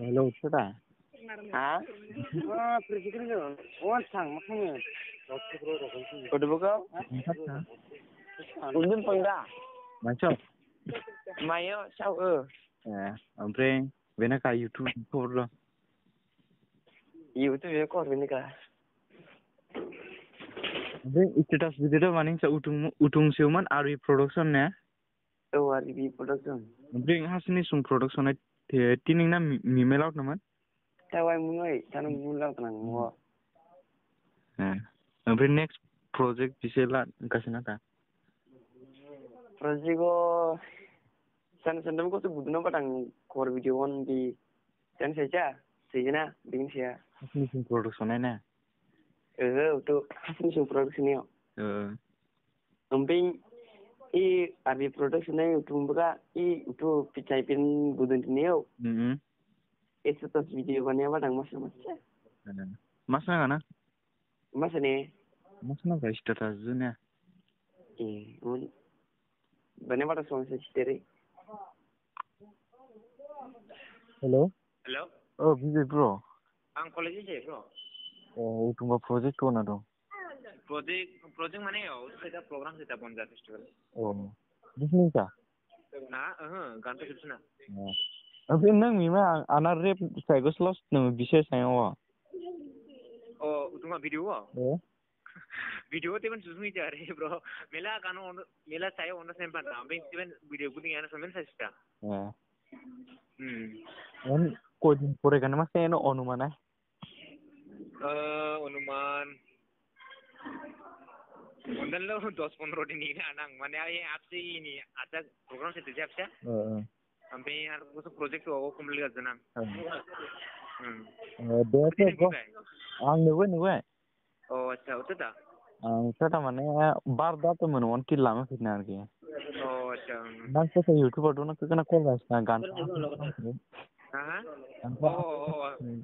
हेलौ सोरा हा गथ'फोरखौ उन्दुन फंदा मानसियाव मायाव सावो ए ओमफ्राय बेना का इउटुब खबर दं इउटुब करबिनिका ओमफ्राय स्टेटास भिडिअ माने उटुं उटुंसोमोन आरि प्रडाक्सन ने औ आरो बि प्रडाक्सन ओमफ्राय हासिनि सुं production thì tin anh naman tao ai muốn ấy tao nung muốn nang mua à next project bisa lah kasih nata project ko san san ko tu tang video on di san saja sejena bikin sih ya finishing nih nih. eh untuk finishing production eh ambil i abi production nayo tumbra i tu pichai pin budun tiniyo. Mhm. Esa tas video ba niya ba dang masa masa? Masa nga na? Masa ni? Masa na ba ista tas zun ya? I un. Ba niya ba tas masa chitere? Hello. Hello. Oh, bizi bro. Ang kolej je bro. Oh, tumbra project ko na dong. दं Project project mana ya? Kita program kita Bonza Festival. अ बिसनिसा Nah, eh, ganti ke sana. ओमफ्राय नों मिमा आना रेप साइगस लस नों बिसे सायाव Oh, tunggu video ah. A Video tu kan susah cari bro. Mela kan on, mela saya on sempat sampai even video pun yang semen saya sudah. ए Hmm. अन कोदिन फरायगानो मा सायानो अनुमान Eh, अनुमान Mondalo, dos pondro di nila nang manayari apsi ini ata program sa tijap siya. Oo. Ampe yar gusto project ko complete ka nang. Hmm. Eh, dito ko. Ang nuwe nuwe. Oh, acha utata. Ah, utata mane bar da to manu on killa ma fitna ki. Oh, acha. Nang sa YouTube पर दोनों कितना कॉल रहा है गान. हाँ हाँ. ओ ओ.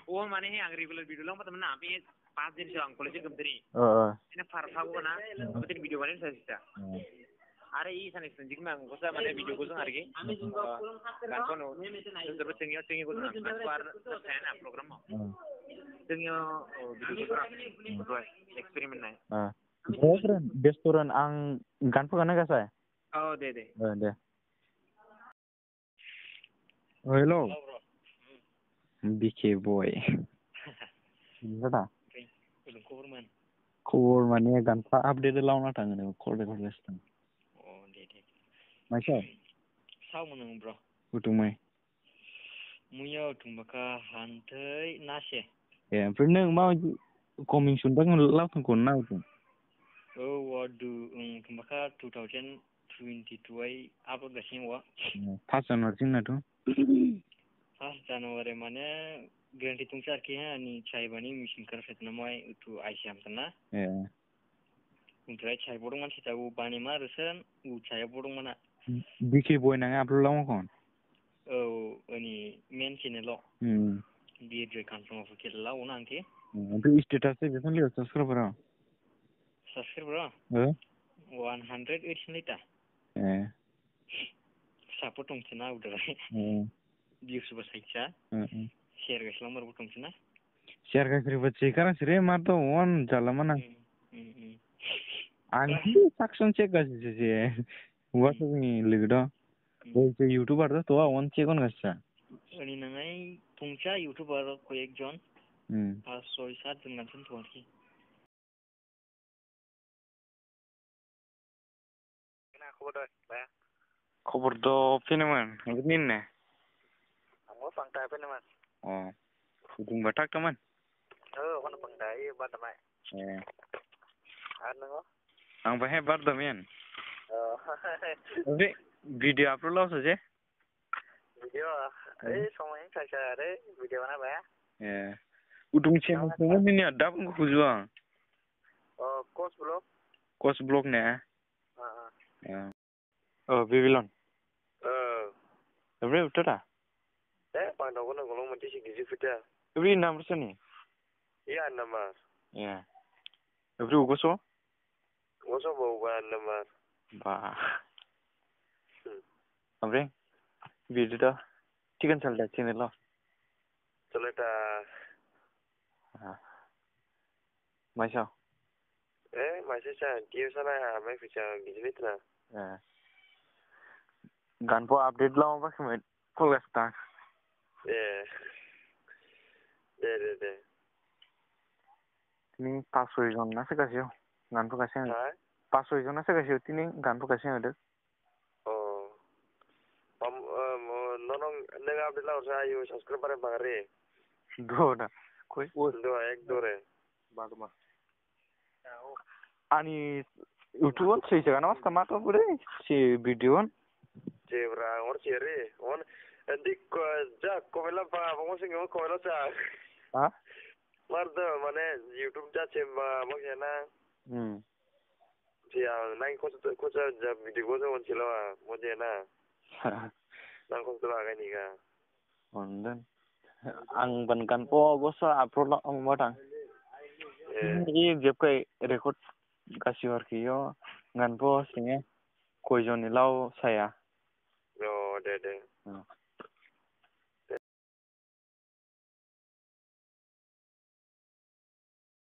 ඕහොම අනේ අර රෙගුලර් වීඩියෝ ලොම තමයි අපි පාස් දෙන ශාන් කොලෙජ් එකෙන් දෙරි එන ෆර්ෆාගෝ නා අපිට වීඩියෝ බලන්න සජිස්ටා අර ඊ සනෙක්ෂන් ජිග් මම කොස මම වීඩියෝ කොස අරගේ අපි ජිංගෝ කුලම් හතර ගන්න ඕනේ මේ මෙතන ඉඳලා ඉඳලා ඉඳලා ඉඳලා ඉඳලා ඉඳලා ඉඳලා ඉඳලා ඉඳලා ඉඳලා Restoran, restoran ang ganpo kana ka sa? Oo, dede. Oo, dede. Oh, hello. hello BK boy. Zada. Belum cover man. Cover man ya gan pa update lawan na tangan ni cover cover list tang. Oh, deh deh. Macam. Sao mana bro? Utung mai. Muya utung baka hantai yeah, phải pernah mau coming soon, đang lâu tang kau nau tu. Oh, what waduh, um, tumbaka 2022 ai upload gasing wa. Pasan nasi na tu. january mana garanti tungsa arki ha ni chai bani mission kar fetna mai utu aisi am tana A untrai chai bodong man sita u bani ma rusan u chai bodong mana बिके बय नाङा आपलोड लावखन oh ani main channel lo biye dre kanfong of ke la una anke ओमफ्राय स्टेटास बेखौनो लियो subscriber subscriber bro O 108 lita A support tongchina udara O diuso ba sa isa. Share guys lang marubutong sina. Share guys ribet sih karena sih remar tuh one jalan mana. Hmm, hmm, hmm. Anji saksun cek guys sih sih. Buat tuh nih lihat dong. Bisa YouTube ada tuh one cek on guys sih. Ini nengai tungsa YouTube ada kau yang John. Pas soal saat dengan tuh tuan sih. খবর তো ফিনেমান নিন না pangtai pe naman oh hubung batak teman oh kan pangtai batamai eh anang ang bahe bar damian oh ri video upload lo saje video eh somai kacha re video na ba eh udung chen ko ni ni dab ko khujwa oh course blog course blog ne ờ ờ ờ. Vivilon ờ rồi tôi đã ndogo na golong mati si gizi fita. ए number sani. Iya number. Iya. Every ugo so? Ugo so ba ugo number. Ba. Amre. Video da. Chicken salda chine lo. Chaleta. Mai sao? Eh, mai sao cha, tiêu sao này hả? Mai phải chờ gizi fita. Eh. গানপো না সে কাছে গান po kasi Hah? pas জন না সে কাছে তিনি গান po kasi ada. Oh. Om, um, nonong nega update lah usah ayo subscribe pada bangare. Do na. Koi Dua ek dore. baru mah. Ani YouTube on sih jangan mas tamat apa deh si video Hah? Marda mane YouTube ja cemba mo na. Hmm. Sia nang ko ko ja ja video ko on chilo mo je na. Nang ko tuwa ka ni ka. Ondan. Ang ban kan po goso upload lo ang. Eh. Ini jeb kai record kasih war kiyo ngan po singe koi jon ni lau saya. No, de de.